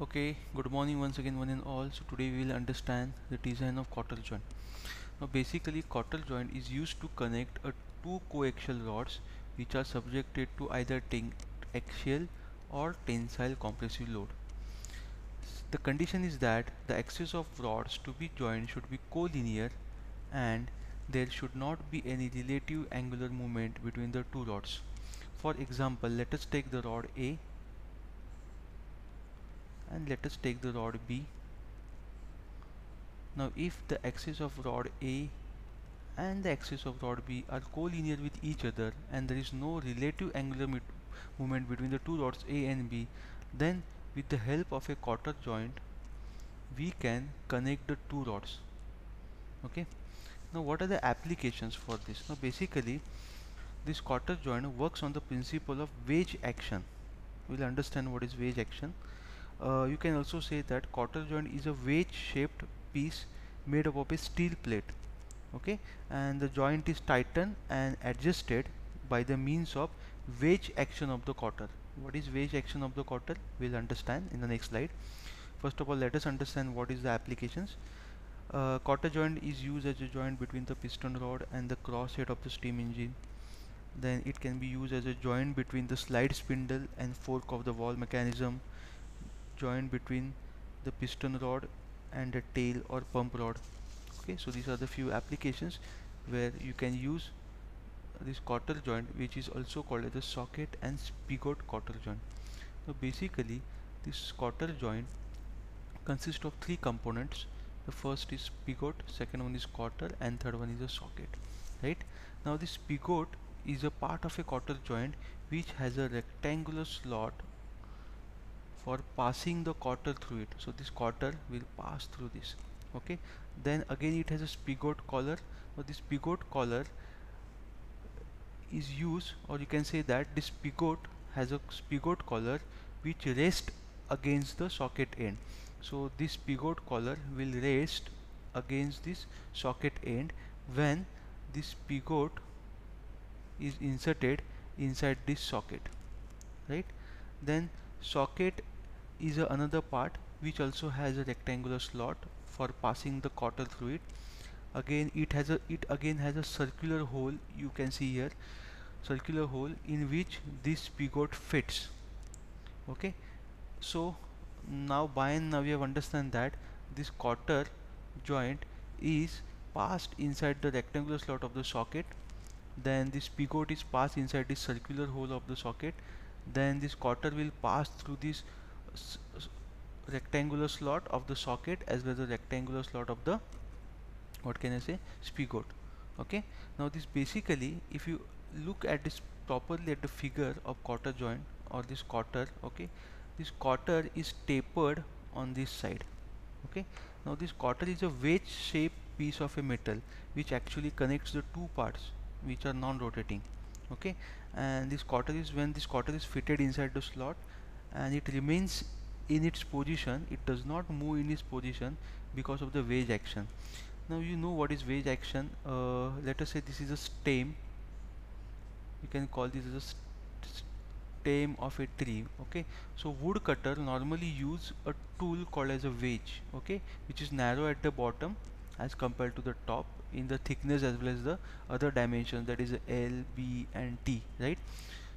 okay good morning once again one and all. So today we will understand the design of cotter joint. Now basically cotter joint is used to connect a two coaxial rods which are subjected to either axial or tensile compressive load. The condition is that the axis of rods to be joined should be collinear and there should not be any relative angular movement between the two rods. For example let us take the rod A and let us take the rod B. Now if the axis of rod A and the axis of rod B are collinear with each other and there is no relative angular movement between the two rods A and B then with the help of a cotter joint we can connect the two rods. Okay? Now what are the applications for this? Now basically this cotter joint works on the principle of wedge action. We'll understand what is wedge action uh, you can also say that cotter joint is a wedge shaped piece made up of a steel plate okay? And the joint is tightened and adjusted by the means of wedge action of the cotter what is wedge action of the cotter we'll understand in the next slide. First of all let us understand what is the applications. Uh, cotter joint is used as a joint between the piston rod and the crosshead of the steam engine. Then it can be used as a joint between the slide spindle and fork of the valve mechanism joint between the piston rod and the tail or pump rod. Okay so these are the few applications where you can use this cotter joint which is also called as the socket and spigot cotter joint. So basically this cotter joint consists of three components. The first is spigot second one is cotter and third one is a socket right? Now this spigot is a part of a cotter joint which has a rectangular slot for passing the cotter through it. So this cotter will pass through this. Okay? Then again it has a spigot collar. So this spigot collar is used or you can say that this spigot has a spigot collar which rests against the socket end. So this spigot collar will rest against this socket end when this spigot is inserted inside this socket. Right? Then socket is another part which also has a rectangular slot for passing the cotter through it. Again it has a it again has a circular hole you can see here circular hole in which this spigot fits. Okay? So now by and now we have understand that this cotter joint is passed inside the rectangular slot of the socket. Then this spigot is passed inside this circular hole of the socket then this cotter will pass through this rectangular slot of the socket as well as the rectangular slot of the what can I say spigot okay? Now this basically if you look at this properly at the figure of cotter joint or this cotter okay this cotter is tapered on this side okay? Now this cotter is a wedge shaped piece of a metal which actually connects the two parts which are non-rotating okay? And this cotter is when this cotter is fitted inside the slot and it remains in its position. It does not move in its position because of the wedge action. Now you know what is wedge action? Uh, let us say this is a stem. You can call this as a stem of a tree. Okay? So woodcutter normally use a tool called as a wedge. Okay? Which is narrow at the bottom as compared to the top in the thickness as well as the other dimensions that is L, B and T right?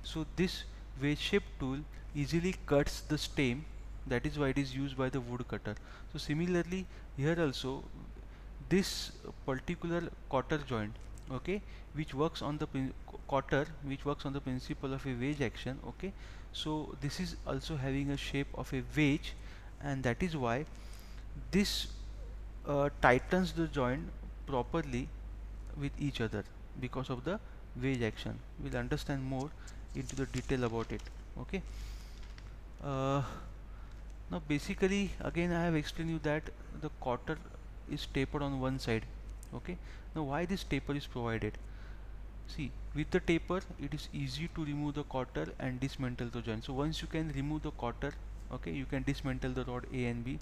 So this wedge shaped tool easily cuts the stem that is why it is used by the woodcutter so similarly here also this particular cotter joint okay which works on the cotter which works on the principle of a wedge action okay so this is also having a shape of a wedge and that is why this uh, tightens the joint properly with each other because of the wedge action. We'll understand more into the detail about it okay? Uh, now basically again I have explained you that the cotter is tapered on one side okay? Now why this taper is provided? See with the taper it is easy to remove the cotter and dismantle the joint. So once you can remove the cotter okay you can dismantle the rod A and B.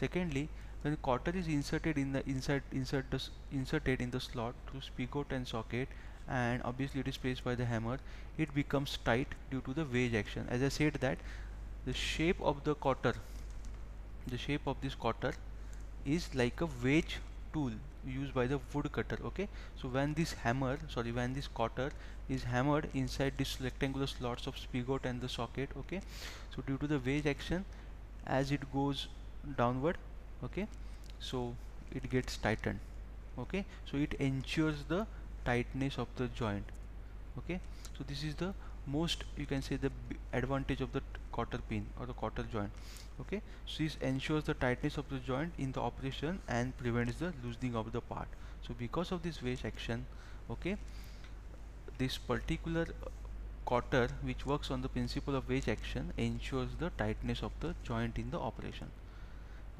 Secondly when the cotter is inserted in the inside insert the inserted in the slot through spigot and socket and obviously it is placed by the hammer it becomes tight due to the wedge action. As I said that the shape of the cotter the shape of this cotter is like a wedge tool used by the woodcutter okay? So when this hammer sorry when this cotter is hammered inside this rectangular slots of spigot and the socket okay? So due to the wedge action as it goes downward okay? So it gets tightened okay? So it ensures the tightness of the joint okay? So this is the most you can say the advantage of the cotter pin or the cotter joint okay? So this ensures the tightness of the joint in the operation and prevents the loosening of the part. So because of this wedge action okay this particular uh, cotter which works on the principle of wedge action ensures the tightness of the joint in the operation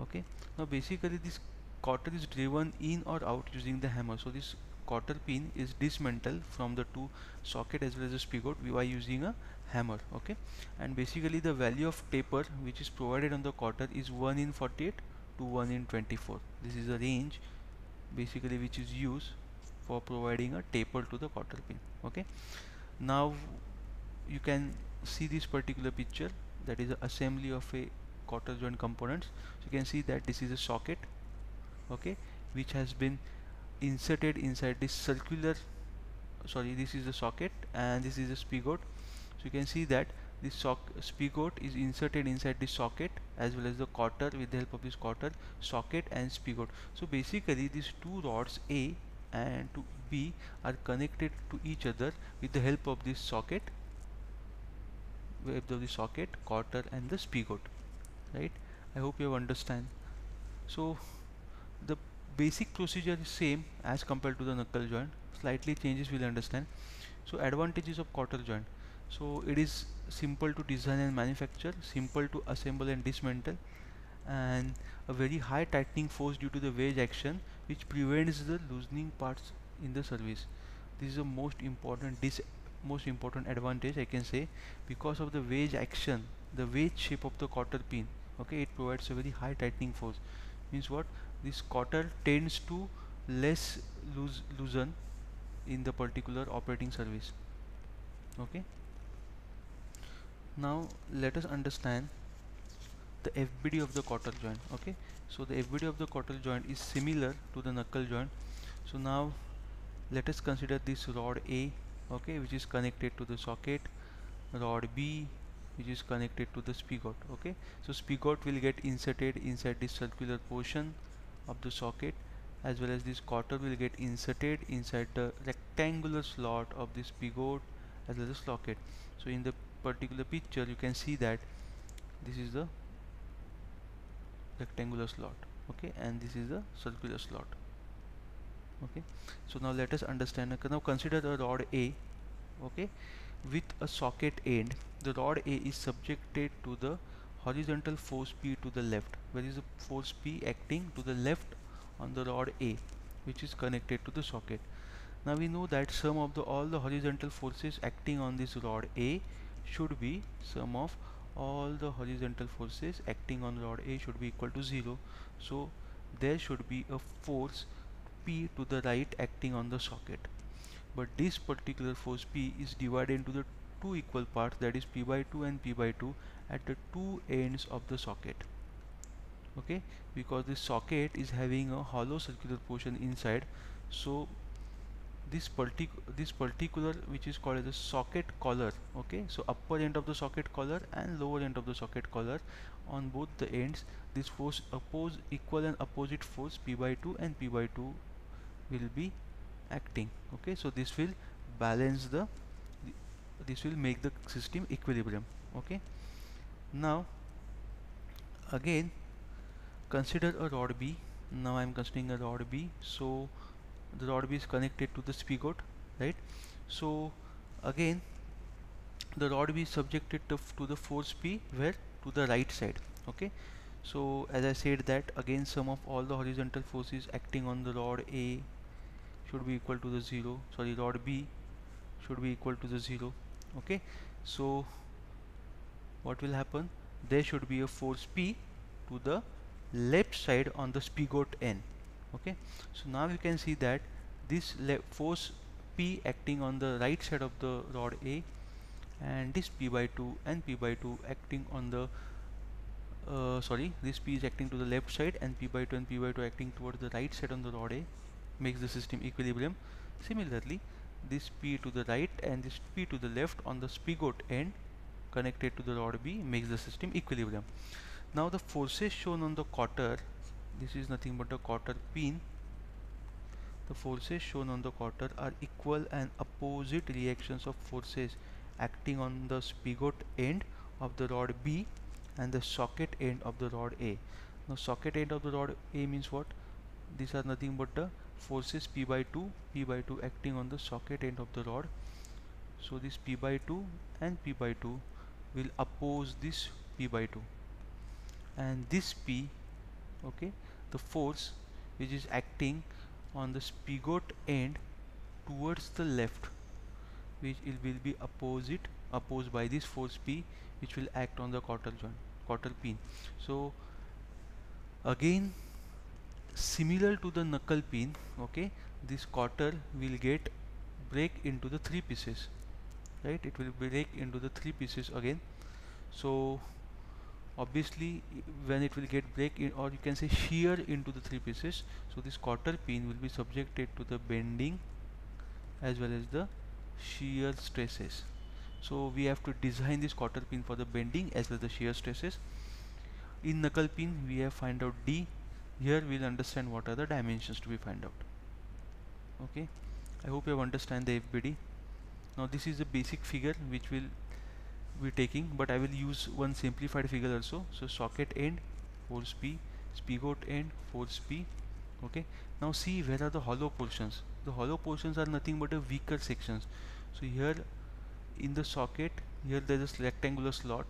okay? Now basically this cotter is driven in or out using the hammer. So this cotter pin is dismantled from the two socket as well as the spigot by using a hammer. Okay? And basically the value of taper which is provided on the cotter is 1 in 48 to 1 in 24 this is a range basically which is used for providing a taper to the cotter pin. Okay? Now you can see this particular picture that is assembly of a cotter joint components. So you can see that this is a socket okay which has been inserted inside this circular sorry this is the socket and this is the spigot so you can see that this spigot is inserted inside the socket as well as the cotter with the help of this cotter socket and spigot so basically these two rods A and to B are connected to each other with the help of this socket with the socket cotter and the spigot right? I hope you understand. So the basic procedure is same as compared to the knuckle joint. Slightly changes we'll understand. So advantages of cotter joint. So it is simple to design and manufacture simple to assemble and dismantle and a very high tightening force due to the wedge action which prevents the loosening parts in the service this is the most important this most important advantage I can say. Because of the wedge action the wedge shape of the cotter pin okay it provides a very high tightening force. Means what? This cotter tends to less loose loosen in the particular operating service okay? Now let us understand the FBD of the cotter joint. Okay? So the FBD of the cotter joint is similar to the knuckle joint. So now let us consider this rod A okay which is connected to the socket. Rod B which is connected to the spigot okay? So spigot will get inserted inside this circular portion of the socket as well as this cotter will get inserted inside the rectangular slot of this spigot as well as socket. So in the particular picture you can see that this is the rectangular slot okay? And this is the circular slot okay? So now let us understand now consider the rod A okay with a socket end the rod A is subjected to the horizontal force P to the left. Where is the force P acting? To the left on the rod A which is connected to the socket. Now we know that sum of the all the horizontal forces acting on this rod A should be sum of all the horizontal forces acting on rod A should be equal to 0 so there should be a force P to the right acting on the socket but this particular force P is divided into the two equal parts that is P by 2 and P by 2 at the two ends of the socket. Okay? Because this socket is having a hollow circular portion inside so this partic this particular which is called as a socket collar okay? So upper end of the socket collar and lower end of the socket collar on both the ends this force oppose equal and opposite force p by 2 and p by 2 will be acting okay? So this will balance the this will make the system equilibrium okay? Now again consider a rod B. Now I'm considering a rod B. So the rod B is connected to the spigot right? So again the rod B is subjected to, to the force P where? To the right side okay? So as I said that again sum of all the horizontal forces acting on the rod A should be equal to the 0 sorry rod B should be equal to the 0 okay. So what will happen? There should be a force P to the left side on the spigot N. Okay. So now you can see that this force P acting on the right side of the rod A and this P by 2 and P by 2 acting on the uh, sorry this p is acting to the left side and p by 2 and p by 2 acting towards the right side on the rod a makes the system equilibrium similarly this p to the right and this p to the left on the spigot end connected to the rod b makes the system equilibrium now the forces shown on the cotter this is nothing but a cotter pin the forces shown on the cotter are equal and opposite reactions of forces acting on the spigot end of the rod B and the socket end of the rod A. Now socket end of the rod A means what? These are nothing but the forces P by 2, P by 2 acting on the socket end of the rod. So this P by 2 and P by 2 will oppose this P by 2 and this P okay the force which is acting on the spigot end towards the left which it will be opposite opposed by this force P which will act on the cotter joint cotter pin so again similar to the knuckle pin okay this cotter will get break into the three pieces right? It will break into the three pieces again. So obviously when it will get break in or you can say shear into the three pieces so this cotter pin will be subjected to the bending as well as the shear stresses. So we have to design this cotter pin for the bending as well as the shear stresses. In knuckle pin we have find out D here we'll understand what are the dimensions to be find out. Okay? I hope you have understand the FBD now this is a basic figure which will be taking but I will use one simplified figure also. So socket end force P spigot end force P. Okay? Now see where are the hollow portions? The hollow portions are nothing but a weaker sections. So here in the socket here there is a rectangular slot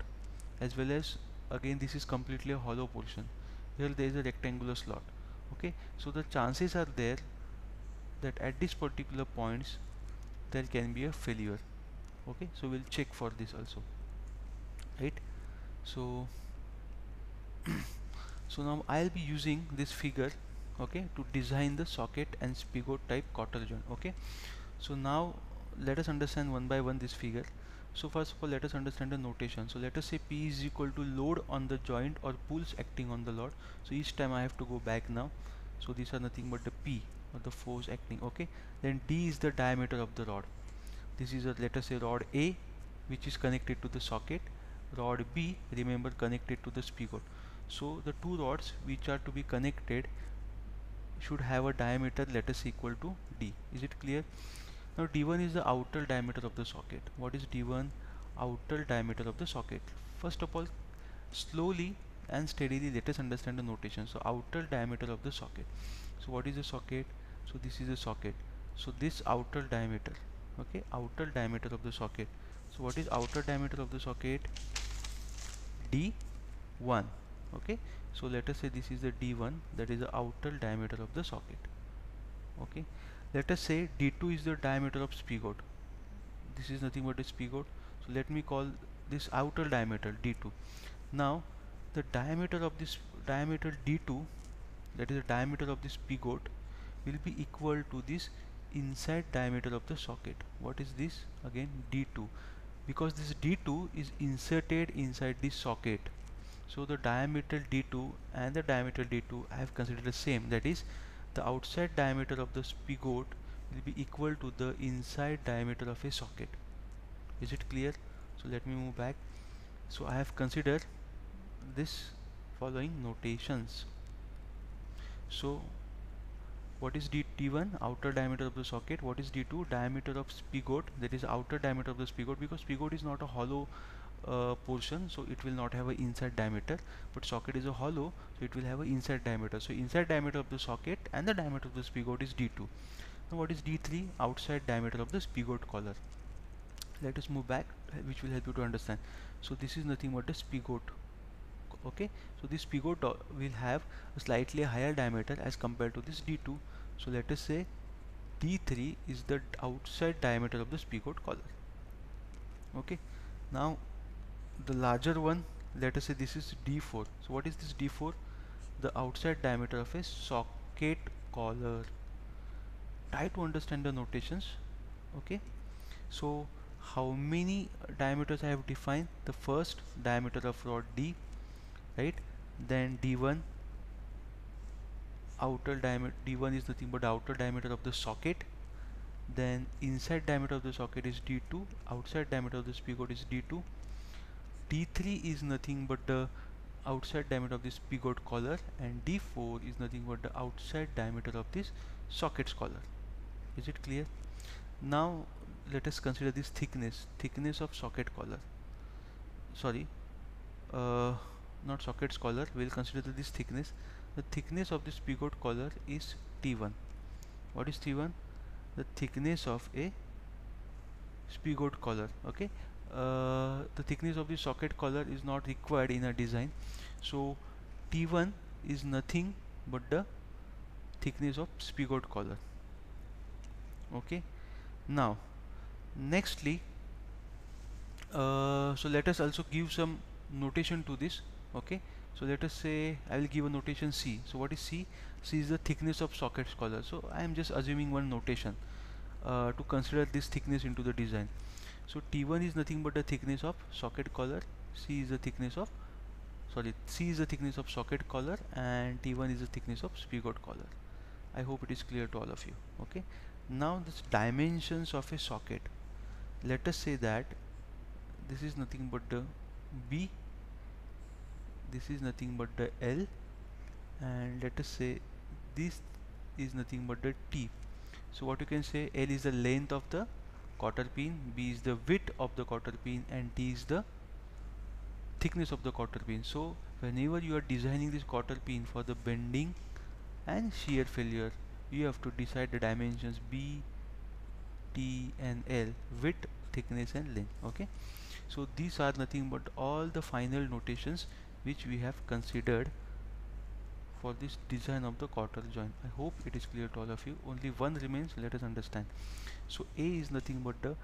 as well as again this is completely a hollow portion here there is a rectangular slot okay? So the chances are there that at this particular points there can be a failure okay? So we'll check for this also right? So so now I'll be using this figure okay to design the socket and spigot type cotter joint okay? So now let us understand one by one this figure so first of all let us understand the notation. So let us say p is equal to load on the joint or pulls acting on the load. So each time I have to go back now. So these are nothing but the p or the force acting okay? Then d is the diameter of the rod. This is a let us say rod a which is connected to the socket. Rod b remember connected to the spigot. So the two rods which are to be connected should have a diameter let us equal to d. Is it clear now d1 is the outer diameter of the socket. What is d1 outer diameter of the socket. First of all slowly and steadily let us understand the notation. So outer diameter of the socket. So what is the socket? So this is the socket. So this outer diameter okay outer diameter of the socket. So what is outer diameter of the socket? D1 okay. So let us say this is the d1 that is the outer diameter of the socket okay let us say d2 is the diameter of spigot this is nothing but a spigot so let me call this outer diameter d2 now the diameter of this diameter d2 that is the diameter of this spigot will be equal to this inside diameter of the socket. What is this? Again d2 because this d2 is inserted inside this socket. So the diameter d2 and the diameter d2 I have considered the same. That is the outside diameter of the spigot will be equal to the inside diameter of a socket. Is it clear? So let me move back. So I have considered this following notations. So what is D T1 outer diameter of the socket. What is D2 diameter of spigot that is outer diameter of the spigot because spigot is not a hollow uh, portion so it will not have a inside diameter but socket is a hollow so it will have a inside diameter. So inside diameter of the socket and the diameter of the spigot is D2 now what is D3 outside diameter of the spigot collar. Let us move back which will help you to understand. So this is nothing but a spigot okay? So this spigot will have a slightly higher diameter as compared to this D2 so let us say D3 is the outside diameter of the spigot collar okay? Now the larger one let us say this is d4 so what is this d4 the outside diameter of a socket collar. Try to understand the notations okay? So how many diameters I have defined? The first diameter of rod D right? Then d1 outer diameter d1 is nothing but outer diameter of the socket. Then inside diameter of the socket is d2 outside diameter of the spigot is d2 d3 is nothing but the outside diameter of this spigot collar and d4 is nothing but the outside diameter of this socket's collar. Is it clear? Now let us consider this thickness thickness of socket collar. Sorry uh, not socket's collar we'll consider this thickness. The thickness of this spigot collar is T1 what is T1 the thickness of a spigot collar okay uh, the thickness of the socket collar is not required in a design. So T1 is nothing but the thickness of spigot collar. Okay? Now nextly uh, so let us also give some notation to this. Okay? So let us say I will give a notation C. So what is C? C is the thickness of socket collar. So I am just assuming one notation uh, to consider this thickness into the design so T1 is nothing but the thickness of socket collar C is the thickness of sorry C is the thickness of socket collar and T1 is the thickness of spigot collar I hope it is clear to all of you okay? Now this dimensions of a socket. Let us say that this is nothing but the B this is nothing but the L and let us say this is nothing but the T. So what you can say L is the length of the cotter pin B is the width of the cotter pin and T is the thickness of the cotter pin so whenever you are designing this cotter pin for the bending and shear failure you have to decide the dimensions B T and L width thickness and length okay? So these are nothing but all the final notations which we have considered for this design of the cotter joint. I hope it is clear to all of you. Only one remains. Let us understand. So A is nothing but the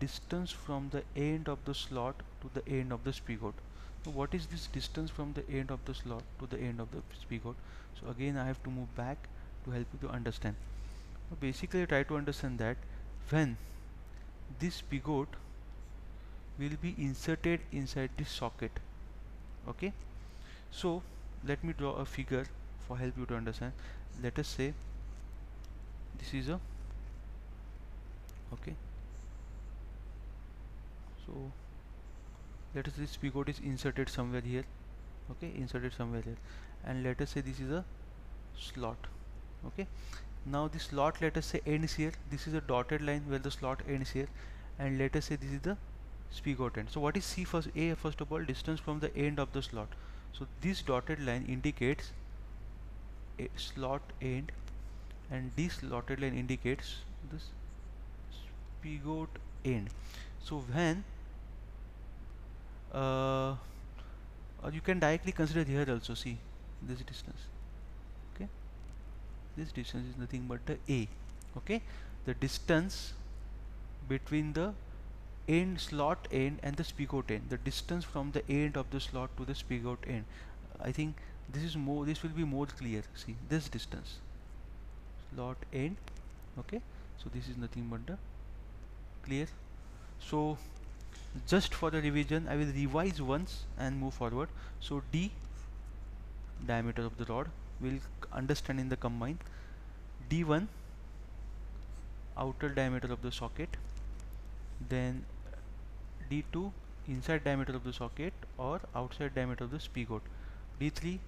distance from the end of the slot to the end of the spigot so what is this distance from the end of the slot to the end of the spigot so again I have to move back to help you to understand. So basically try to understand that when this spigot will be inserted inside this socket. Okay? So let me draw a figure for help you to understand. Let us say this is a okay. So let us say this spigot is inserted somewhere here okay inserted somewhere here. And let us say this is a slot okay. Now the slot let us say ends here. This is a dotted line where the slot ends here. And let us say this is the spigot end. So what is C first? A first of all distance from the end of the slot. So this dotted line indicates slot end and this dotted line indicates this spigot end. So when uh, or you can directly consider here also see this distance okay? This distance is nothing but the a okay? The distance between the end slot end and the spigot end the distance from the end of the slot to the spigot end. I think this is more this will be more clear. See this distance. Slot end okay? So this is nothing but the clear. So just for the revision I will revise once and move forward. So D diameter of the rod we'll understand in the combine. d1 outer diameter of the socket. Then d2 inside diameter of the socket or outside diameter of the spigot d3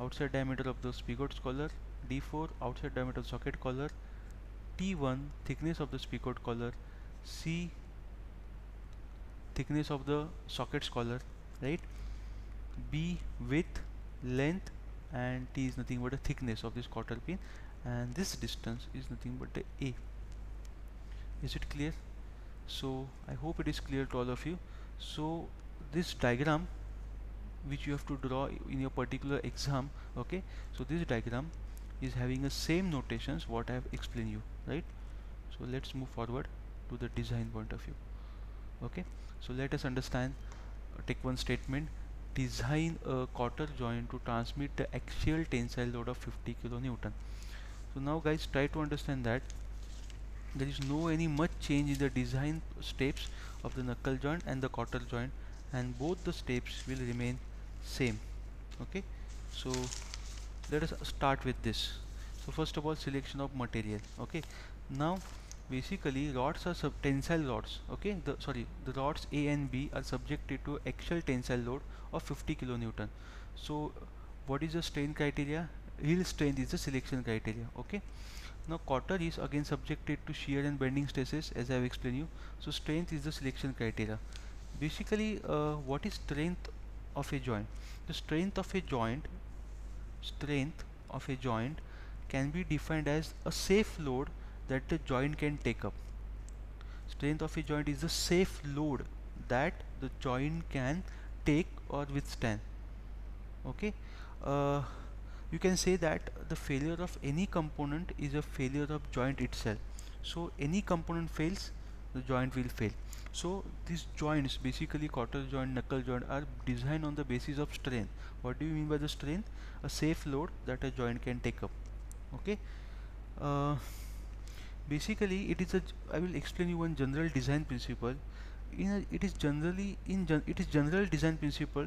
outside diameter of the spigot collar d4 outside diameter of socket collar t1 thickness of the spigot collar c thickness of the socket collar right? B width length and t is nothing but the thickness of this cotter pin and this distance is nothing but the a. Is it clear? So I hope it is clear to all of you. So this diagram which you have to draw in your particular exam okay? So this diagram is having the same notations what I have explained you right? So let's move forward to the design point of view okay? So let us understand uh, take one statement. Design a cotter joint to transmit the axial tensile load of 50 kilonewton. So now guys try to understand that. There is no any much change in the design steps of the knuckle joint and the cotter joint and both the steps will remain same okay? So let us start with this. So first of all selection of material okay? Now basically rods are sub tensile rods okay? The sorry the rods A and B are subjected to axial tensile load of 50 kilonewton. So what is the strain criteria? Yield strength is the selection criteria okay? Now cotter is again subjected to shear and bending stresses as I have explained you. So strength is the selection criteria basically uh, what is strength of a joint the strength of a joint strength of a joint can be defined as a safe load that the joint can take up. Strength of a joint is the safe load that the joint can take or withstand. Okay. Uh, you can say that the failure of any component is a failure of joint itself. So any component fails, the joint will fail. So these joints basically cotter joint, knuckle joint are designed on the basis of strength. What do you mean by the strength? A safe load that a joint can take up. Okay. Uh, basically it is a I will explain you one general design principle. In a, it is generally in gen, it is general design principle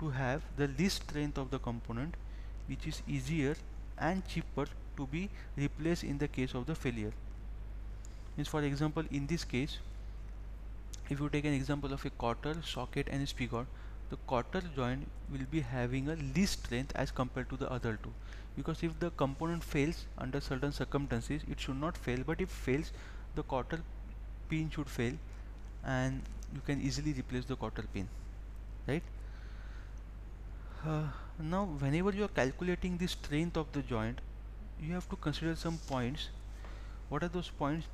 to have the least strength of the component which is easier and cheaper to be replaced in the case of the failure. Means for example in this case if you take an example of a cotter, socket and a spigot, the cotter joint will be having a least strength as compared to the other two. Because if the component fails under certain circumstances it should not fail. But if fails the cotter pin should fail and you can easily replace the cotter pin right? Uh, now whenever you are calculating the strength of the joint you have to consider some points. What are those points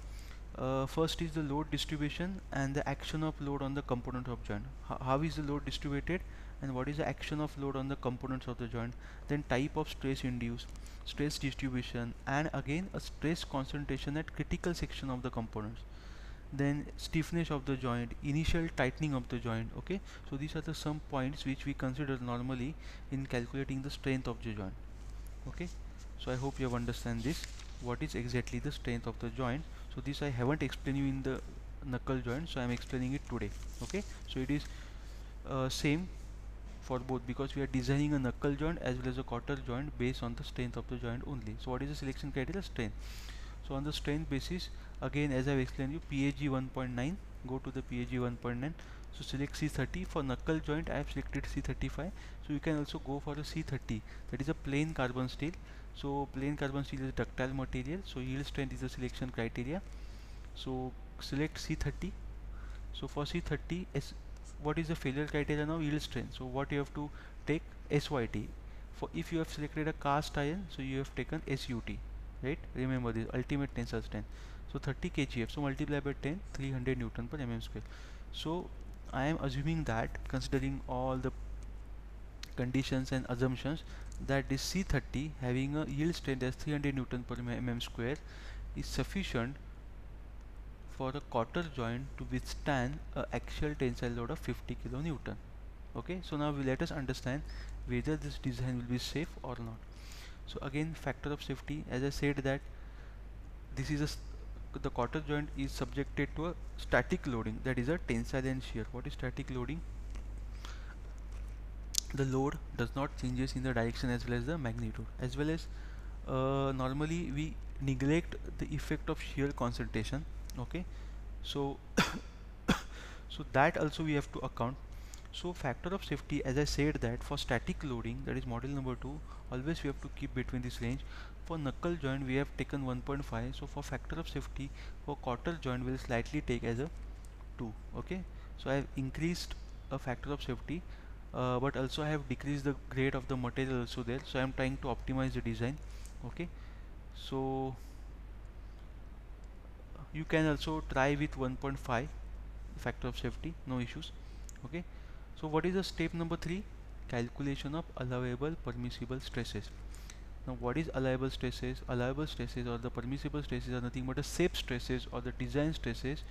uh, first is the load distribution and the action of load on the component of joint. H how is the load distributed and what is the action of load on the components of the joint? Then type of stress induced stress distribution and again a stress concentration at critical section of the components. Then stiffness of the joint initial tightening of the joint okay? So these are the some points which we consider normally in calculating the strength of the joint okay? So i hope you have understand this what is exactly the strength of the joint so this I haven't explained you in the knuckle joint so I am explaining it today okay? So it is uh, same for both because we are designing a knuckle joint as well as a cotter joint based on the strength of the joint only. So what is the selection criteria? Strength. So on the strength basis again as I have explained you PAG 1.9 go to the PAG 1.9 so select C30 for knuckle joint I have selected C35 so you can also go for a C30 that is a plain carbon steel so plain carbon steel is a ductile material so yield strength is the selection criteria so select C30 so for C30 S what is the failure criteria now yield strength so what you have to take SYT for if you have selected a cast iron so you have taken SUT right remember this ultimate tensile strength so 30 kgf so multiply by 10 300 newton per mm square so I am assuming that considering all the conditions and assumptions that this C30 having a yield strength as 300 Newton per mm square is sufficient for a cotter joint to withstand a axial tensile load of 50 kilonewton. Okay? So now we let us understand whether this design will be safe or not. So again factor of safety. As I said that this is a the cotter joint is subjected to a static loading that is a tensile and shear. What is static loading the load does not changes in the direction as well as the magnitude. As well as uh, normally we neglect the effect of shear concentration okay? So so that also we have to account. So factor of safety as I said that for static loading that is model number 2 always we have to keep between this range. For knuckle joint we have taken 1.5 so for factor of safety for cotter joint will slightly take as a 2 okay? So I have increased a factor of safety uh, but also I have decreased the grade of the material also there. So I am trying to optimize the design. Okay? So you can also try with 1.5 factor of safety no issues. Okay? So what is the step number 3 calculation of allowable permissible stresses. Now what is allowable stresses? Allowable stresses or the permissible stresses are nothing but the safe stresses or the design stresses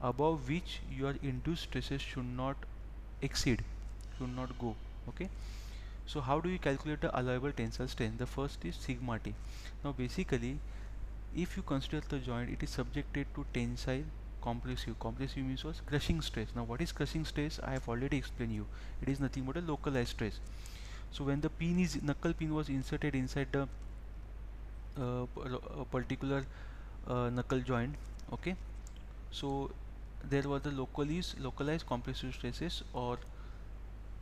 above which your induced stresses should not exceed not go okay? So how do you calculate the allowable tensile strength? The first is sigma t. Now basically if you consider the joint it is subjected to tensile compressive compressive means was crushing stress. Now what is crushing stress? I have already explained you. It is nothing but a localized stress. So when the pin is knuckle pin was inserted inside the uh, particular uh, knuckle joint okay? So there were the localized localized compressive stresses or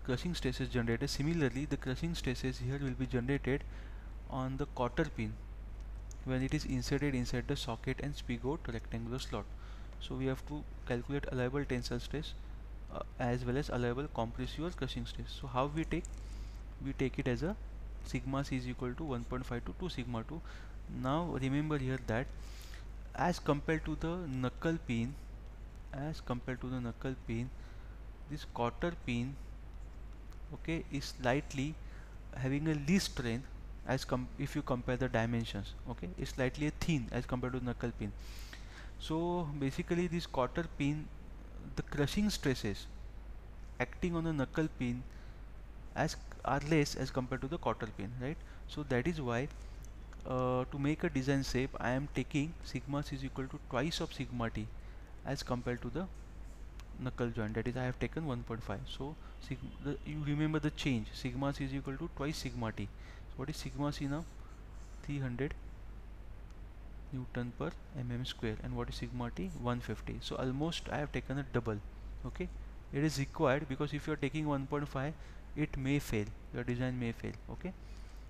crushing stresses generated. Similarly the crushing stresses here will be generated on the cotter pin when it is inserted inside the socket and spigot rectangular slot. So we have to calculate allowable tensile stress uh, as well as allowable compressive crushing stress. So how we take? We take it as a sigma c is equal to 1.5 to 2 sigma 2 now remember here that as compared to the knuckle pin as compared to the knuckle pin this cotter pin okay is slightly having a least strength as if you compare the dimensions okay it's slightly thin as compared to the knuckle pin. So basically this cotter pin the crushing stresses acting on the knuckle pin as are less as compared to the cotter pin right? So that is why uh, to make a design shape I am taking sigma is equal to twice of sigma t as compared to the knuckle joint that is I have taken 1.5 so the, you remember the change sigma c is equal to twice sigma t. So what is sigma c now? 300 newton per mm square. And what is sigma t? 150 so almost I have taken a double okay? It is required because if you are taking 1.5 it may fail. Your design may fail okay?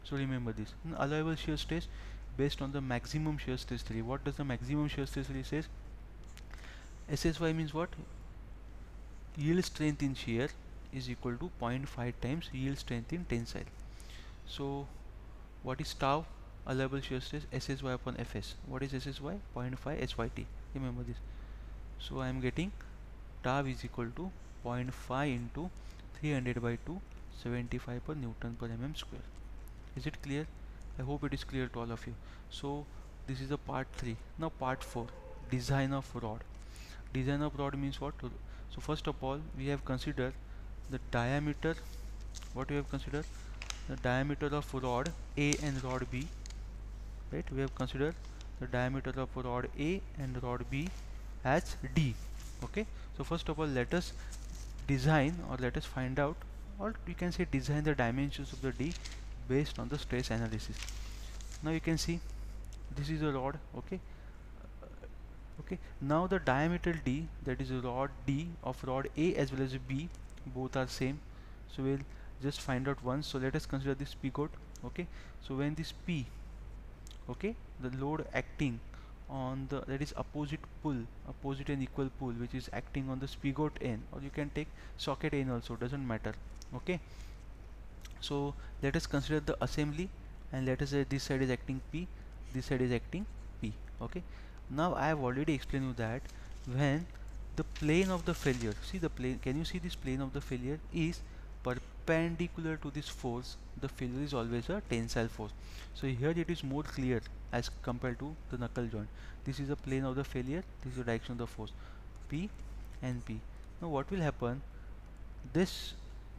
So remember this. Allowable shear stress based on the maximum shear stress theory what does the maximum shear stress theory says? SSY means what yield strength in shear is equal to 0.5 times yield strength in tensile. So what is tau? Allowable shear stress SSY upon Fs. What is SSY 0.5 HYT remember this. So I am getting tau is equal to 0.5 into 300 by 2 75 per newton per mm square. Is it clear? I hope it is clear to all of you. So this is the part 3 now part 4 design of rod. Design of rod means what so first of all we have considered the diameter what we have considered? The diameter of rod A and rod B right? We have considered the diameter of rod A and rod B as D okay? So first of all let us design or let us find out or you can say design the dimensions of the D based on the stress analysis. Now you can see this is a rod okay okay. Now the diameter D that is rod D of rod A as well as B both are same. So we'll just find out once. So let us consider this spigot okay. So when this P okay the load acting on the that is opposite pull opposite and equal pull which is acting on the spigot end or you can take socket end also doesn't matter. Okay. So let us consider the assembly and let us say this side is acting P this side is acting P. Okay now I have already explained you that when the plane of the failure see the plane can you see this plane of the failure is perpendicular to this force the failure is always a tensile force. So here it is more clear as compared to the knuckle joint. This is the plane of the failure this is the direction of the force P and P. Now what will happen? This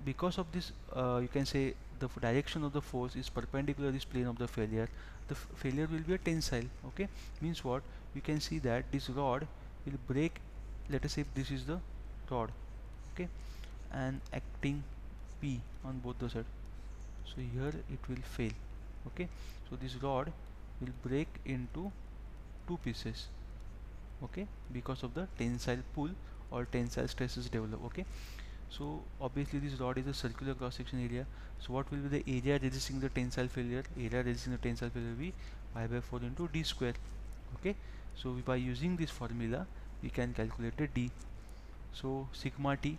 because of this uh, you can say the direction of the force is perpendicular to this plane of the failure. The failure will be a tensile okay? Means what? You can see that this rod will break let us say if this is the rod okay? And acting P on both the sides. So here it will fail okay? So this rod will break into two pieces okay? Because of the tensile pull or tensile stresses develop okay so obviously this rod is a circular cross section area. So what will be the area resisting the tensile failure? Area resisting the tensile failure will be pi by 4 into d square okay? So by using this formula we can calculate the d. So sigma t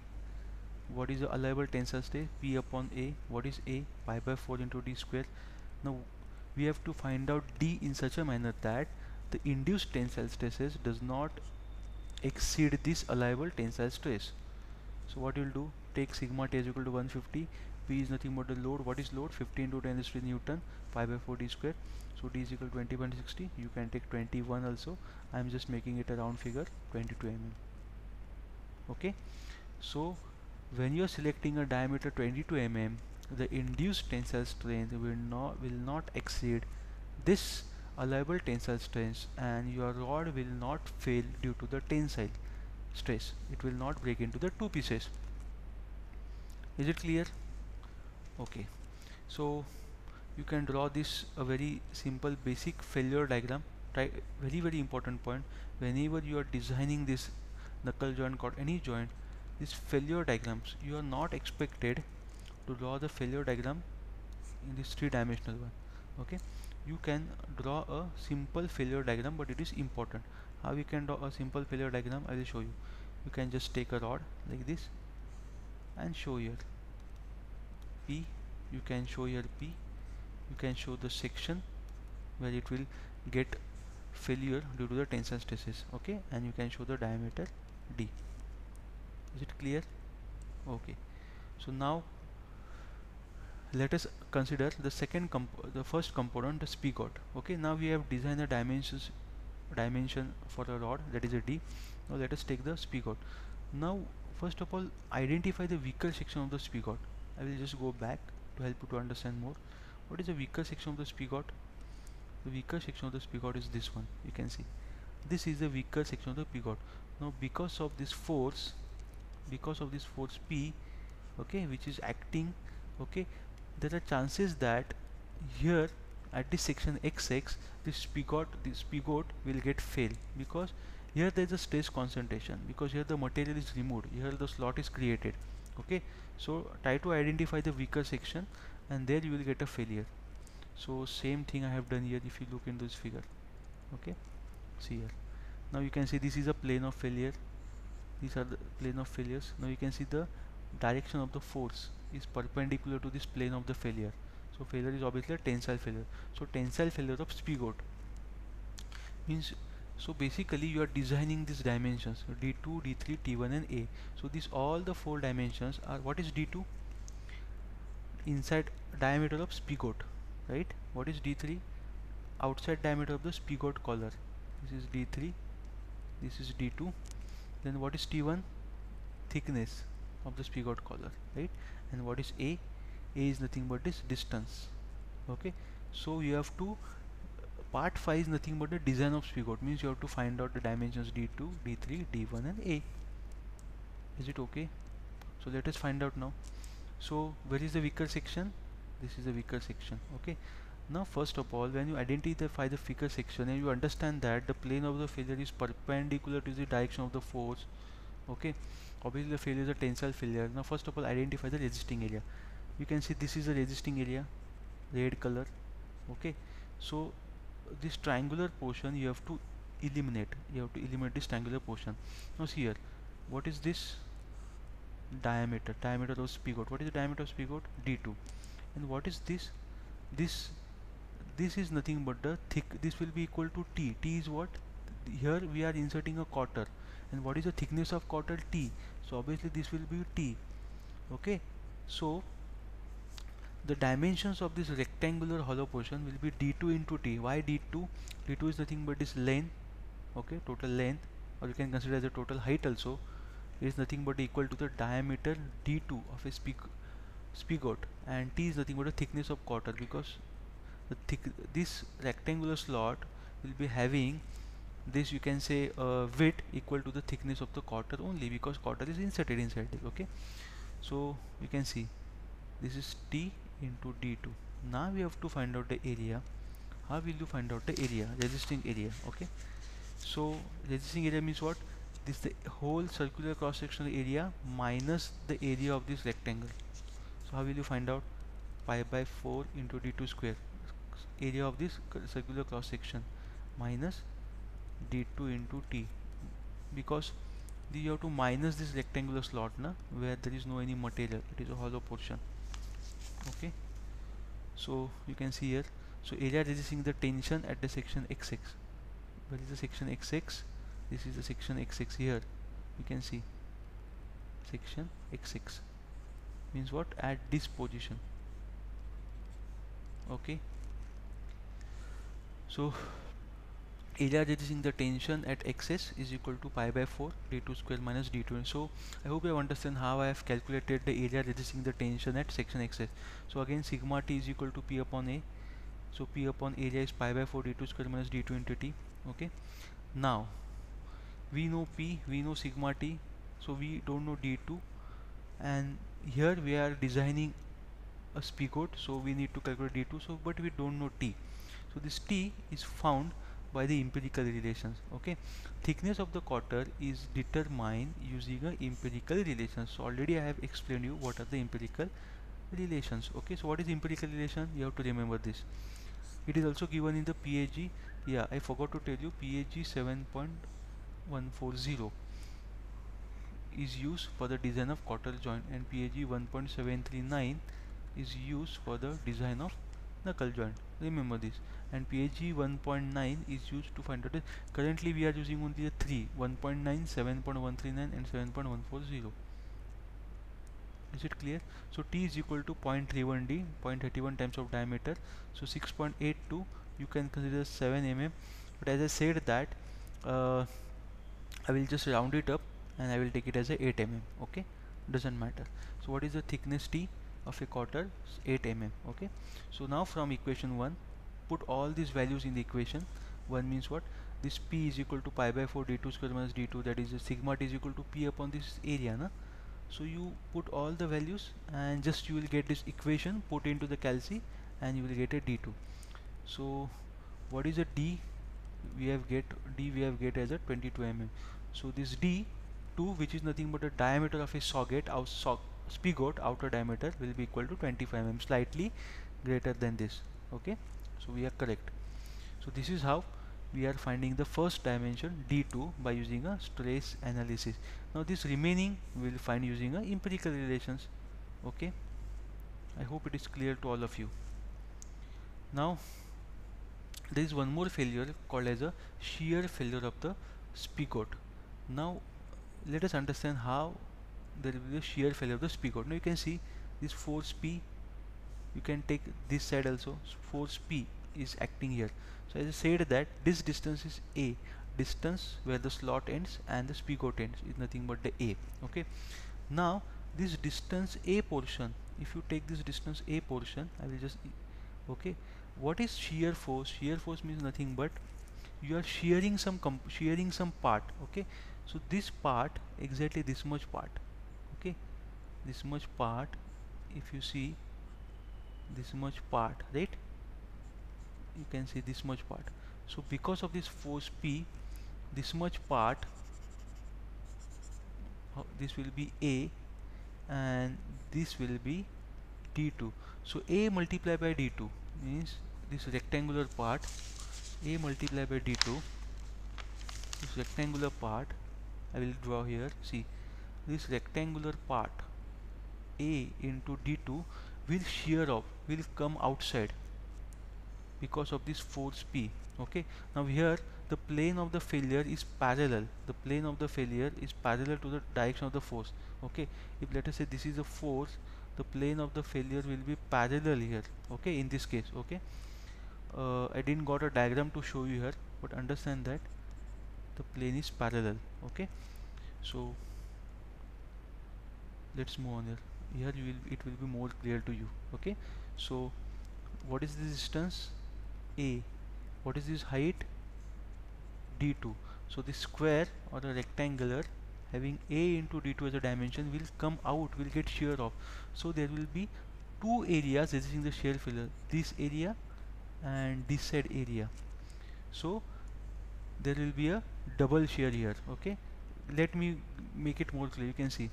what is the allowable tensile stress p upon a what is a? Pi by 4 into d square. Now we have to find out d in such a manner that the induced tensile stresses does not exceed this allowable tensile stress so what you'll do? Take sigma t is equal to 150 p is nothing but the load. What is load? 15 into 10 to newton. Pi by 4 d square. So d is equal to 20.60 you can take 21 also. I am just making it a round figure 22 mm. Okay? So when you are selecting a diameter 22 mm the induced tensile strength will not will not exceed this allowable tensile strength and your rod will not fail due to the tensile stress. It will not break into the two pieces. Is it clear? Okay. So you can draw this a very simple basic failure diagram. Very very important point. Whenever you are designing this knuckle joint or any joint these failure diagrams you are not expected to draw the failure diagram in this three dimensional one. Okay? You can draw a simple failure diagram but it is important how you can draw a simple failure diagram I will show you. You can just take a rod like this and show here P. You can show here P. You can show the section where it will get failure due to the tension stresses okay? And you can show the diameter D. Is it clear? Okay. So now let us consider the second the first component the spigot okay? Now we have designed the dimensions dimension for the rod that is a D. Now let us take the spigot now first of all identify the weaker section of the spigot I will just go back to help you to understand more. What is the weaker section of the spigot the weaker section of the spigot is this one you can see. This is the weaker section of the spigot now because of this force because of this force P okay which is acting okay there are chances that here at this section XX this spigot this spigot will get fail because here there is a stress concentration because here the material is removed here the slot is created okay? So try to identify the weaker section and there you will get a failure. So same thing I have done here if you look into this figure okay? See here. Now you can see this is a plane of failure. These are the plane of failures. Now you can see the direction of the force is perpendicular to this plane of the failure so failure is obviously a tensile failure. So tensile failure of spigot means so basically you are designing these dimensions d2 d3 t1 and a. So these all the four dimensions are what is d2 inside diameter of spigot right? What is d3 outside diameter of the spigot collar. This is d3 this is d2 then what is t1 thickness of the spigot collar right? And what is a a is nothing but this distance. Okay? So you have to part 5 is nothing but the design of spigot means you have to find out the dimensions d2 d3 d1 and a. Is it okay? So let us find out now. So where is the weaker section? This is the weaker section. Okay? Now first of all when you identify the weaker section and you understand that the plane of the failure is perpendicular to the direction of the force okay? Obviously the failure is a tensile failure. Now first of all identify the resisting area you can see this is the resisting area red color okay? So this triangular portion you have to eliminate you have to eliminate this triangular portion. Now see here what is this? Diameter diameter of spigot what is the diameter of spigot d2 and what is this? This this is nothing but the thick this will be equal to t. T is what? Here we are inserting a cotter. And what is the thickness of cotter? T. So obviously this will be t okay? So the dimensions of this rectangular hollow portion will be d2 into t. Why d2 d2 is nothing but this length okay total length or you can consider as a total height also is nothing but equal to the diameter d2 of a spig spigot. And t is nothing but the thickness of cotter because the thick this rectangular slot will be having this you can say uh, width equal to the thickness of the cotter only because cotter is inserted inside it okay. So you can see this is t into d2 now we have to find out the area. How will you find out the area resisting area okay? So resisting area means what? This the whole circular cross sectional area minus the area of this rectangle. So how will you find out? Pi by 4 into d2 square. Area of this circular cross section minus d2 into t. Because you have to minus this rectangular slot na where there is no any material. It is a hollow portion okay. So you can see here. So area resisting the tension at the section x6 where is the section x6 this is the section x6 here. You can see. Section x6 means what? At this position. Okay. So area reducing the tension at excess is equal to pi by 4 d2 square minus d2 so I hope you understand how I have calculated the area reducing the tension at section excess so again sigma t is equal to p upon a. So p upon area is pi by 4 d2 square minus d2 into t. Okay. Now we know p we know sigma t. So we don't know d2 and here we are designing a spigot so we need to calculate d2 so but we don't know t. So this t is found by the empirical relations okay? Thickness of the cotter is determined using a empirical relations so already I have explained you what are the empirical relations okay? So what is empirical relation? You have to remember this. It is also given in the PSG yeah I forgot to tell you PSG 7.140 is used for the design of cotter joint and PSG 1.739 is used for the design of knuckle joint remember this and PSG 1.9 is used to find out the currently we are using only the 3 1.9 7.139 and 7.140 is it clear? So t is equal to 0.31 d 0.31 times of diameter. So 6.82 you can consider 7 mm. But as I said that uh, I will just round it up and I will take it as a 8 mm okay? Doesn't matter. So what is the thickness t of a cotter 8 mm okay? So now from equation 1 put all these values in the equation. 1 means what? This p is equal to pi by 4 d2 square minus d2 that is sigma t is equal to p upon this area na? so you put all the values and just you will get this equation put into the calci and you will get a d2 so what is a d? We have get d we have get as a 22 mm so this d2 which is nothing but the diameter of a socket out so spigot outer diameter will be equal to 25 mm slightly greater than this okay? So we are correct. So this is how we are finding the first dimension d2 by using a stress analysis. Now this remaining we will find using a empirical relations okay? I hope it is clear to all of you. Now there is one more failure called as a shear failure of the spigot. Now let us understand how there will be a shear failure of the spigot now you can see this force P you can take this side also. Force P is acting here. So as I said that this distance is A distance where the slot ends and the spigot ends is nothing but the A okay? Now this distance A portion if you take this distance A portion I will just okay? What is shear force? Shear force means nothing but you are shearing some shearing some part okay? So this part exactly this much part this much part if you see this much part right? You can see this much part. So because of this force P this much part uh, this will be A and this will be D2 so A multiplied by D2 means this rectangular part A multiplied by D2 this rectangular part I will draw here see this rectangular part A into D2 will shear off will come outside because of this force P okay? Now here the plane of the failure is parallel. The plane of the failure is parallel to the direction of the force okay? If let us say this is a force the plane of the failure will be parallel here okay in this case okay? Uh, I didn't got a diagram to show you here but understand that the plane is parallel okay? So let's move on here here you will it will be more clear to you okay? So what is the distance? A. What is this height? D2 so the square or a rectangular having a into d2 as a dimension will come out will get shear off. So there will be two areas resisting the shear failure this area and this side area. So there will be a double shear here okay? Let me make it more clear you can see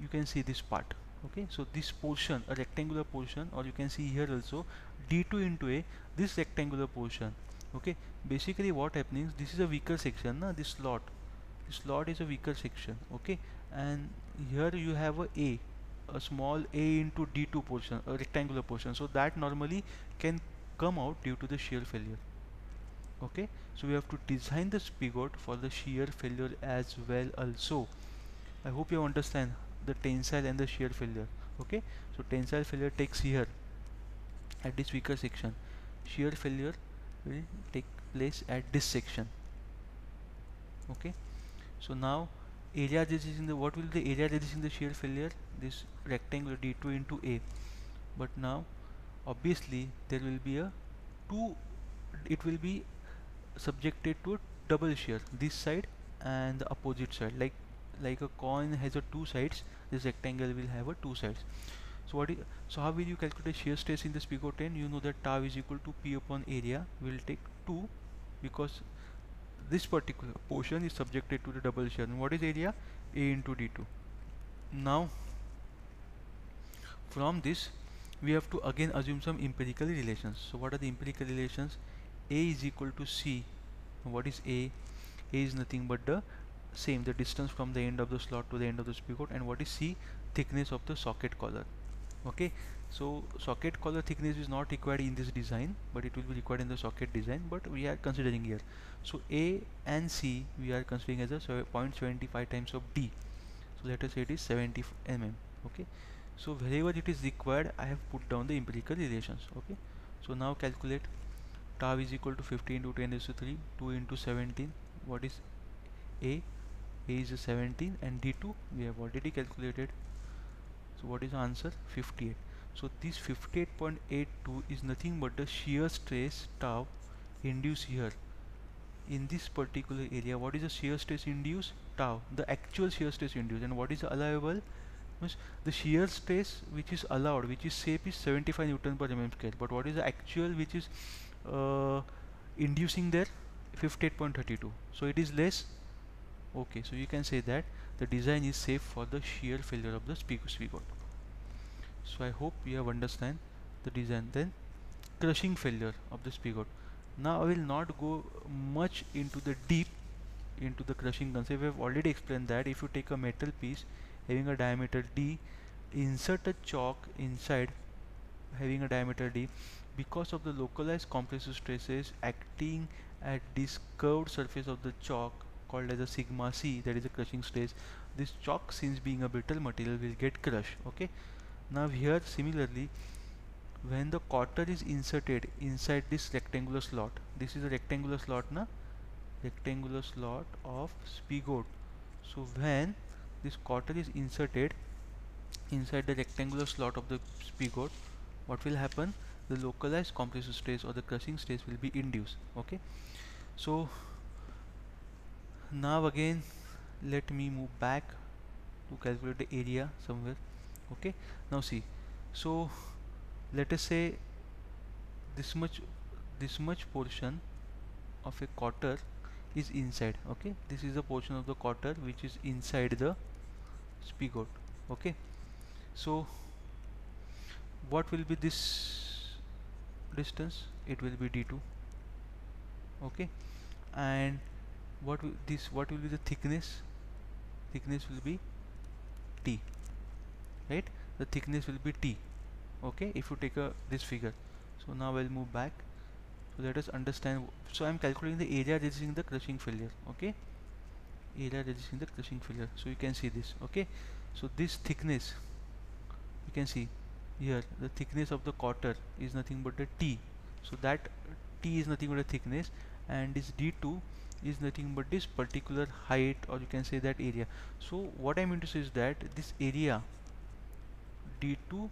you can see this part okay? So this portion a rectangular portion or you can see here also d2 into a this rectangular portion okay? Basically what happens this is a weaker section na this slot this slot is a weaker section okay? And here you have a a a small a into d2 portion a rectangular portion. So that normally can come out due to the shear failure okay? So we have to design the spigot for the shear failure as well also. I hope you understand the tensile and the shear failure okay? So tensile failure takes here at this weaker section. Shear failure will take place at this section okay? So now area resisting the what will the area resisting the shear failure? This rectangle d2 into a. But now obviously there will be a two it will be subjected to double shear this side and the opposite side like like a coin has a two sides this rectangle will have a two sides. So what so how will you calculate shear stress in the spigot 10 you know that tau is equal to p upon area we'll take 2 because this particular portion is subjected to the double shear. And what is area? A into d2 now from this we have to again assume some empirical relations. So what are the empirical relations? A is equal to c. What is a? A is nothing but the same the distance from the end of the slot to the end of the spigot and what is c? Thickness of the socket collar. Okay? So socket collar thickness is not required in this design but it will be required in the socket design but we are considering here. So a and c we are considering as a 0.75 times of d. So let us say it is 70 mm. Okay? So wherever it is required I have put down the empirical relations. Okay? So now calculate tau is equal to 15 into 10 to 3 2 into 17 what is a a is 17 and d2 we have already calculated. So what is the answer? 58 so this 58.82 is nothing but the shear stress tau induced here. In this particular area what is the shear stress induced? Tau the actual shear stress induced. And what is allowable? Means the shear stress which is allowed which is safe is 75 newton per mm square. But what is the actual which is uh, inducing there? 58.32 so it is less okay so you can say that the design is safe for the shear failure of the speakers we got so I hope you have understand the design. Then crushing failure of the spigot now I will not go much into the deep into the crushing concept. We have already explained that if you take a metal piece having a diameter d insert a chalk inside having a diameter d because of the localized compressive stresses acting at this curved surface of the chalk called as a sigma c that is a crushing stress this chalk since being a brittle material will get crushed okay? Now here similarly when the cotter is inserted inside this rectangular slot this is a rectangular slot na? Rectangular slot of spigot. So when this cotter is inserted inside the rectangular slot of the spigot what will happen? The localized compressive stress or the crushing stress will be induced okay? So now again let me move back to calculate the area somewhere okay? Now see so let us say this much this much portion of a cotter is inside okay? This is the portion of the cotter which is inside the spigot okay? So what will be this distance? It will be d2 okay? And what will this what will be the thickness? Thickness will be t right? The thickness will be t okay? If you take a this figure. So now I'll move back. So let us understand. So I'm calculating the area resisting the crushing failure okay? Area resisting the crushing failure. So you can see this okay? So this thickness you can see here the thickness of the cotter is nothing but the t. So that t is nothing but a thickness and this d2 is nothing but this particular height or you can say that area. So what I mean to say is that this area d2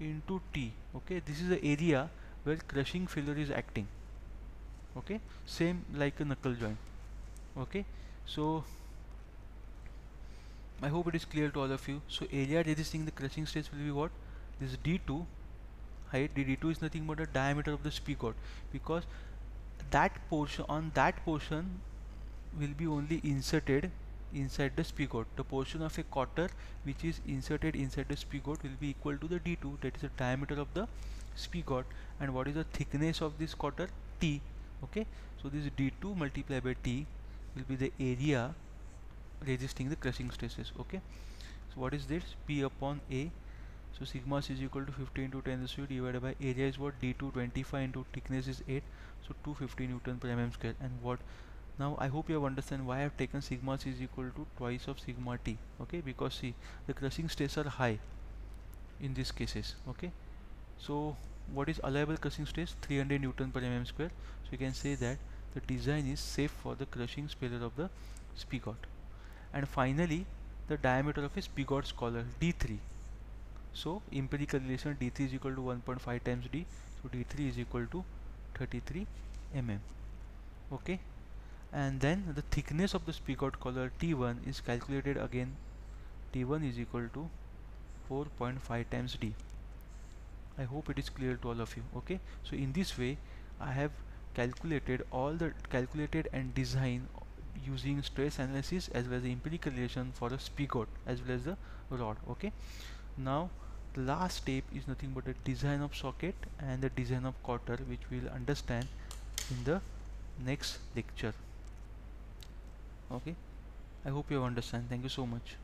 into t okay this is the area where crushing failure is acting okay? Same like a knuckle joint okay? So I hope it is clear to all of you. So area resisting the crushing stress will be what? This d2 height d2 is nothing but the diameter of the spigot because that portion on that portion will be only inserted inside the spigot the portion of a cotter which is inserted inside the spigot will be equal to the d2 that is the diameter of the spigot and what is the thickness of this cotter? T okay? So this d2 multiplied by t will be the area resisting the crushing stresses okay? So what is this? P upon a so sigma is equal to 15 into 10 to the divided by area is what? D2 25 into thickness is 8 so 250 newton per mm square and what? Now I hope you have understand why I have taken sigma is equal to twice of sigma t. Okay? Because see the crushing stress are high in these cases. Okay? So what is allowable crushing stress 300 newton per mm square. So you can say that the design is safe for the crushing failure of the spigot. And finally the diameter of a spigot collar d3 so empirical relation d3 is equal to 1.5 times d. So d3 is equal to 33 mm okay? And then the thickness of the spigot collar T1 is calculated again. T1 is equal to 4.5 times d. I hope it is clear to all of you. Okay? So in this way I have calculated all the calculated and design using stress analysis as well as the empirical relation for the spigot as well as the rod. Okay? Now the last step is nothing but the design of socket and the design of cotter which we will understand in the next lecture. Okay? I hope you understand. Thank you so much